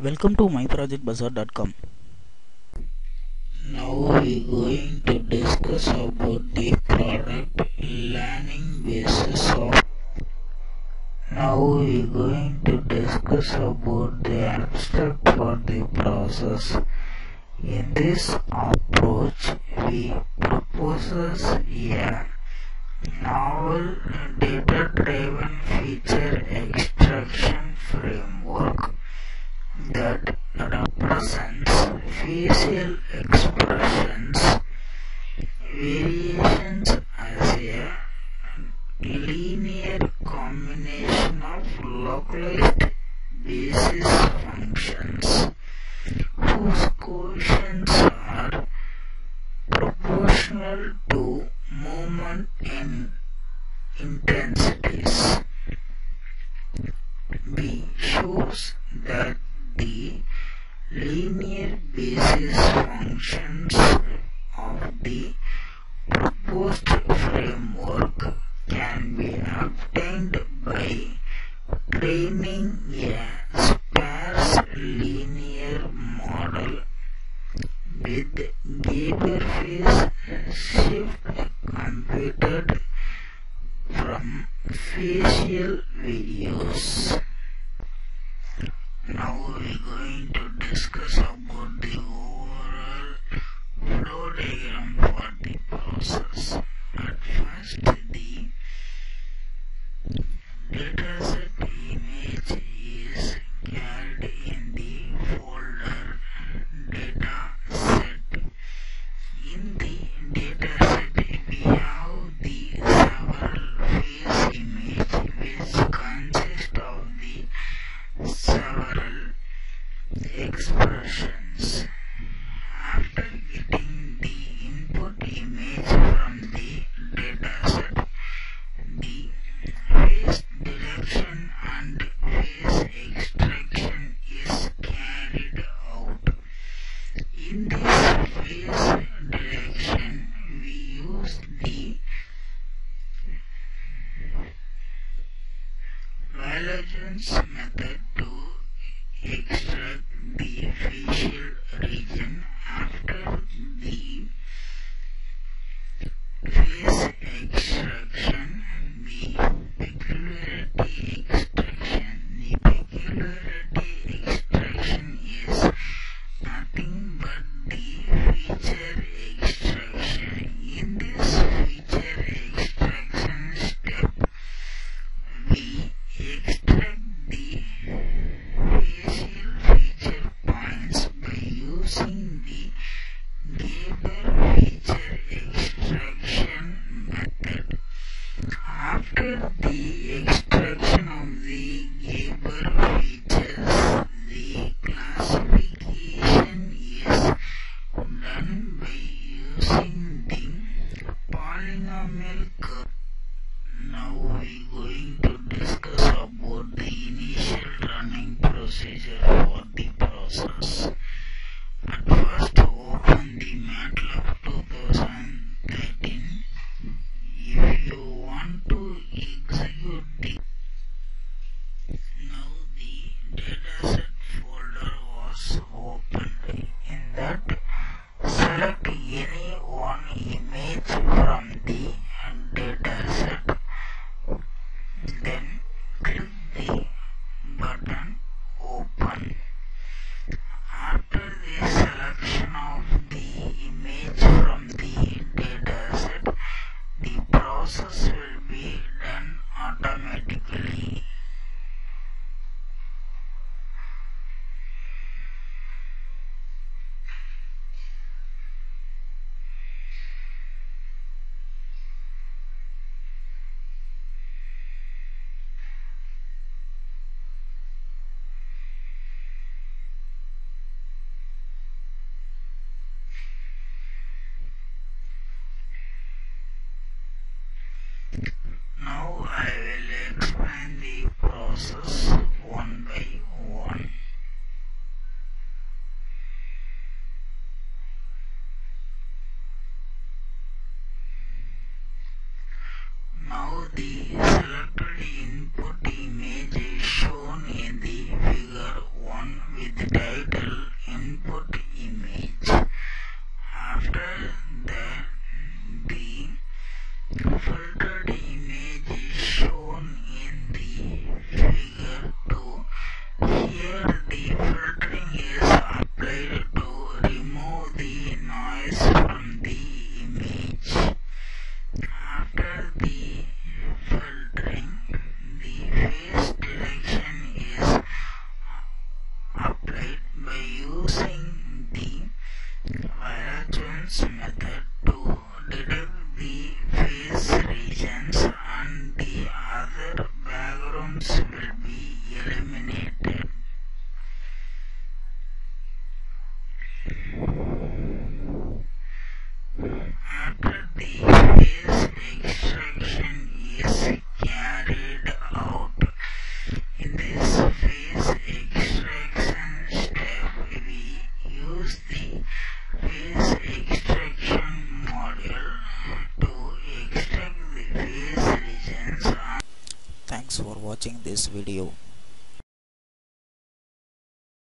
Welcome to myprojectbazaar.com. Now we're going to discuss about the product learning basis of now we're going to discuss about the abstract for the process. In this approach, we proposes a novel data-driven feature extraction framework that represents facial expressions variations as a linear combination of localized basis functions whose quotients are proportional to movement in intensities. B shows that the linear basis functions of the proposed framework can be obtained by training a sparse linear model with Gabor phase shift computed from facial videos. Now we're going discuss about the overall flow diagram for the process. At first, the dataset image is carried in the folder dataset. In the dataset, we have the several face image which consist of the several expressions. After getting the input image from the dataset, the face detection and face extraction is carried out. In this face detection, we use the Viola-Jones select any one image from the dataset Now I will explain the process watching this video